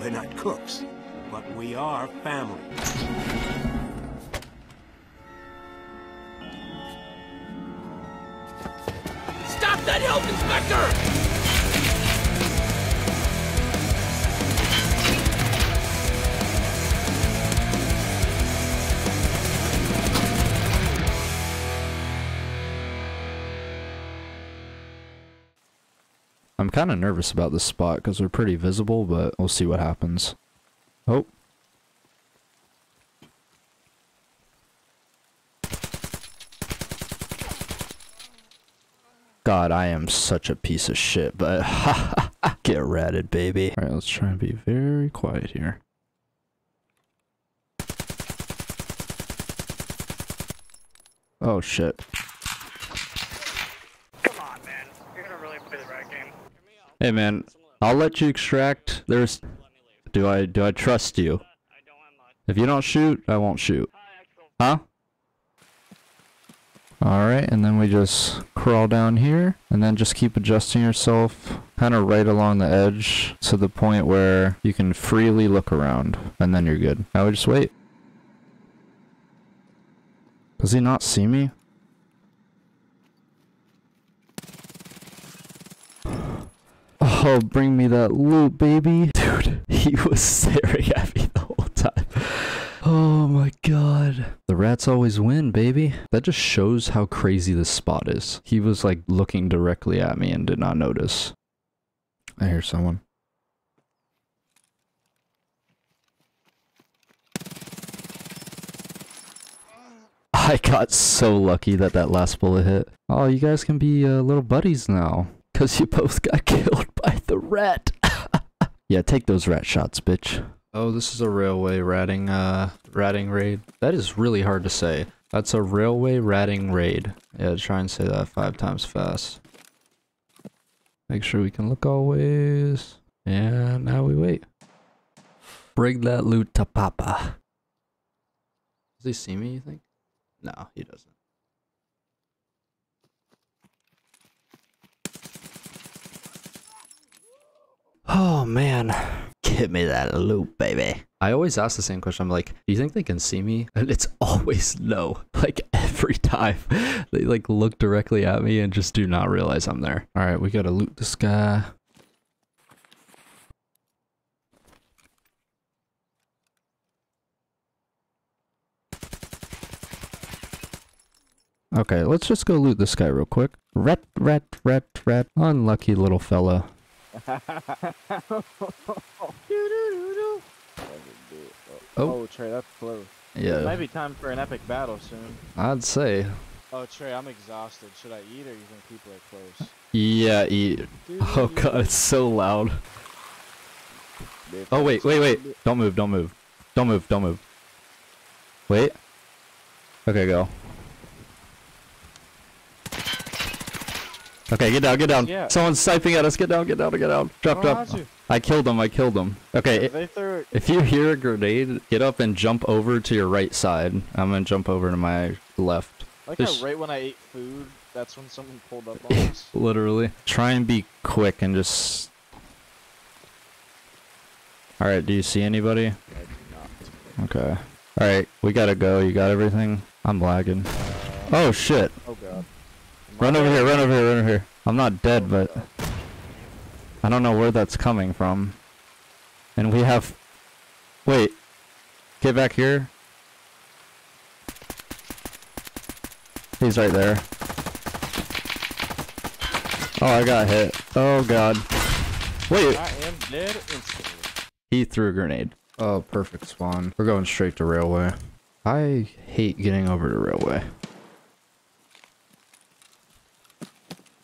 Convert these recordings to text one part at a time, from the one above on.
We're not cooks, but we are family. Stop that help, Inspector! Kind of nervous about this spot because they're pretty visible, but we'll see what happens. Oh. God, I am such a piece of shit, but get ratted, baby. Alright, let's try and be very quiet here. Oh shit. Come on, man. You're gonna really play the right game. Hey man, I'll let you extract. There's do I do I trust you? I. If you don't shoot, I won't shoot. Huh? Alright, and then we just crawl down here, and then just keep adjusting yourself kind of right along the edge to the point where you can freely look around, and then you're good. Now we just wait. Does he not see me? Oh, bring me that loot, baby. Dude, he was staring at me the whole time. Oh my god. The rats always win, baby. That just shows how crazy this spot is. He was like looking directly at me and did not notice. I hear someone. I got so lucky that that last bullet hit. Oh, you guys can be uh, little buddies now. Because you both got killed rat. yeah, take those rat shots, bitch. Oh, this is a railway ratting, uh, ratting raid. That is really hard to say. That's a railway ratting raid. Yeah, try and say that five times fast. Make sure we can look always. And now we wait. Bring that loot to Papa. Does he see me, you think? No, he doesn't. Oh man. Give me that loot, baby. I always ask the same question. I'm like, do you think they can see me? And it's always no. Like every time. They like look directly at me and just do not realize I'm there. Alright, we gotta loot this guy. Okay, let's just go loot this guy real quick. Rat, rat, rat, rat. Unlucky little fella. Oh. Oh, Trey, that's close. It Yeah, might be time for an epic battle soon. I'd say. Oh, Trey, I'm exhausted. Should I eat or you think people are close? Yeah, eat. Oh god, it's so loud. Oh wait, wait, wait. Don't move, don't move. Don't move, don't move. Wait. Okay, go. Okay, get down, get down. Yeah. Someone's sniping at us. Get down, get down, get down. Drop, Oh, drop. how'd I killed him, I killed him. Okay, They threw it. if you hear a grenade, get up and jump over to your right side. I'm gonna jump over to my left. Like There's- how right when I ate food, that's when someone pulled up on us. Literally. Try and be quick and just. Alright, do you see anybody? I do not. Okay. Alright, we gotta go. You got everything? I'm lagging. Oh shit. God. Run over here, run over here, run over here. I'm not dead, but. I don't know where that's coming from. And we have. Wait. Get back here. He's right there. Oh, I got hit. Oh god. Wait, I am dead instantly. he threw a grenade. Oh, perfect spawn. We're going straight to railway. I hate getting over to railway.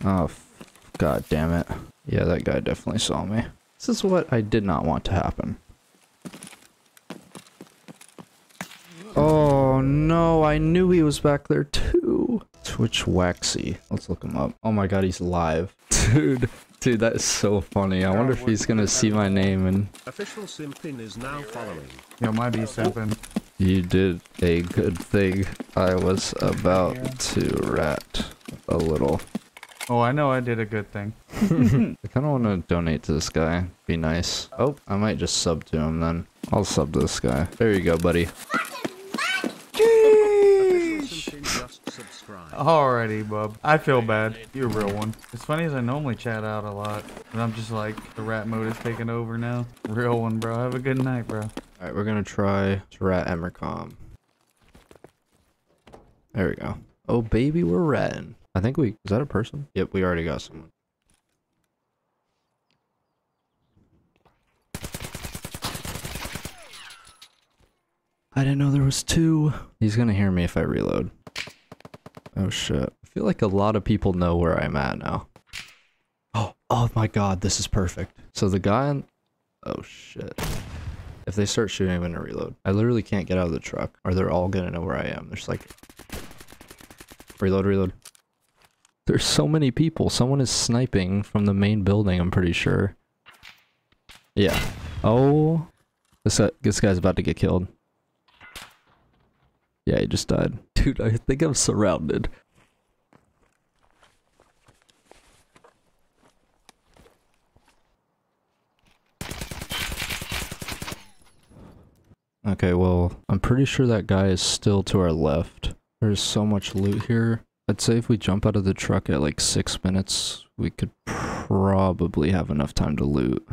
Oh, f- god damn it. Yeah, that guy definitely saw me. This is what I did not want to happen. Oh no, I knew he was back there too. Twitch Waxy. Let's look him up. Oh my god, he's live. Dude, dude, that is so funny. I wonder if he's gonna see my name and Official Simpin is now following. Yo, might be simping. You did a good thing. I was about to rat a little. Oh, I know I did a good thing. I kind of want to donate to this guy. Be nice. Oh, I might just sub to him then. I'll sub to this guy. There you go, buddy. Official Simpin just subscribed. Alrighty, bub. I feel bad. You're a real one. It's funny as I normally chat out a lot, but I'm just like, the rat mode is taking over now. Real one, bro. Have a good night, bro. Alright, we're gonna try to rat Emercom. There we go. Oh, baby, we're ratting. I think we... Is that a person? Yep, we already got someone. I didn't know there was two. He's gonna hear me if I reload. Oh shit. I feel like a lot of people know where I'm at now. Oh, oh my god, this is perfect. So the guy on... Oh shit. If they start shooting, I'm gonna reload. I literally can't get out of the truck, or they're all gonna know where I am. There's like... Reload, reload. There's so many people. Someone is sniping from the main building, I'm pretty sure. Yeah. Oh. This, guy- this guy's about to get killed. Yeah, he just died. Dude, I think I'm surrounded. Okay, well, I'm pretty sure that guy is still to our left. There's so much loot here. I'd say if we jump out of the truck at like six minutes, we could probably have enough time to loot.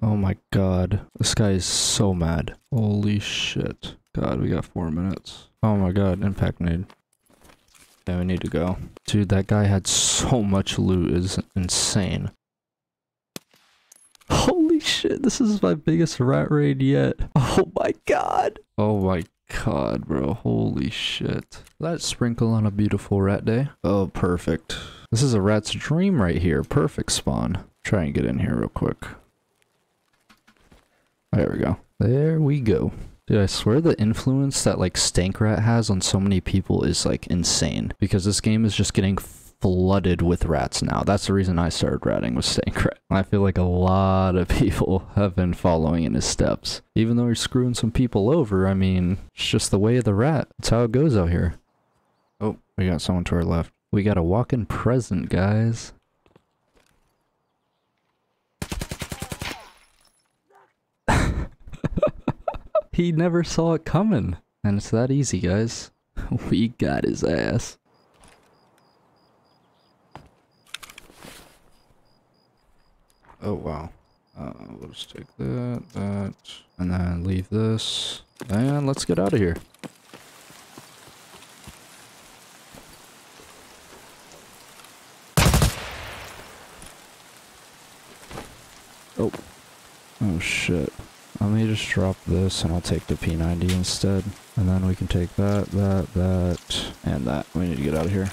Oh my god. This guy is so mad. Holy shit. God, we got four minutes. Oh my god, impact nade. Yeah, we need to go. Dude, that guy had so much loot. is insane. Holy shit, this is my biggest rat raid yet. Oh my god. Oh my god, bro. Holy shit. That sprinkle on a beautiful rat day. Oh, perfect. This is a rat's dream right here. Perfect spawn. Try and get in here real quick. There we go. There we go. Dude, I swear the influence that like Stank Rat has on so many people is like insane. Because this game is just getting flooded with rats now. That's the reason I started ratting with Stank. I feel like a lot of people have been following in his steps. Even though he's screwing some people over, I mean, it's just the way of the rat. That's how it goes out here. Oh, we got someone to our left. We got a walk-in present, guys. He never saw it coming. And it's that easy, guys. We got his ass. Oh, wow. Uh, we'll just take that, that, and then leave this. And let's get out of here. Oh. Oh, shit. Let me just drop this and I'll take the P90 instead. And then we can take that, that, that, and that. We need to get out of here.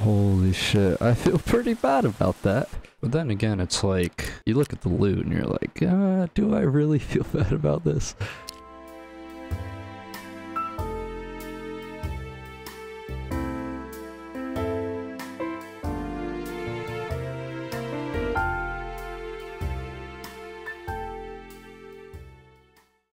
Holy shit, I feel pretty bad about that. But then again, it's like, you look at the loot and you're like, uh, do I really feel bad about this?